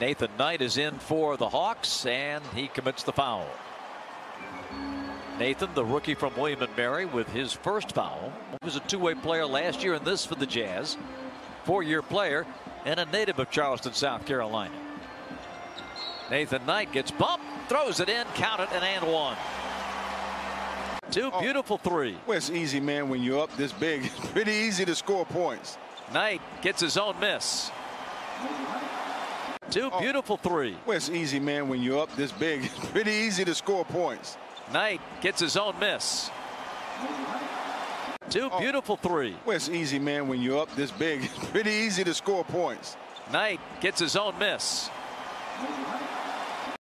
Nathan Knight is in for the Hawks and he commits the foul. Nathan, the rookie from William and Mary, with his first foul. He was a two-way player last year and this for the Jazz. Four-year player and a native of Charleston, South Carolina. Nathan Knight gets bumped, throws it in, count it, and and one. Two Oh. beautiful three. Well, it's easy, man. When you're up this big, it's pretty easy to score points. Knight gets his own miss. Two Oh. beautiful three. Well, it's easy, man. When you're up this big, it's pretty easy to score points. Knight gets his own miss. Two Oh. beautiful three. Well, it's easy, man. When you're up this big, it's pretty easy to score points. Knight gets his own miss.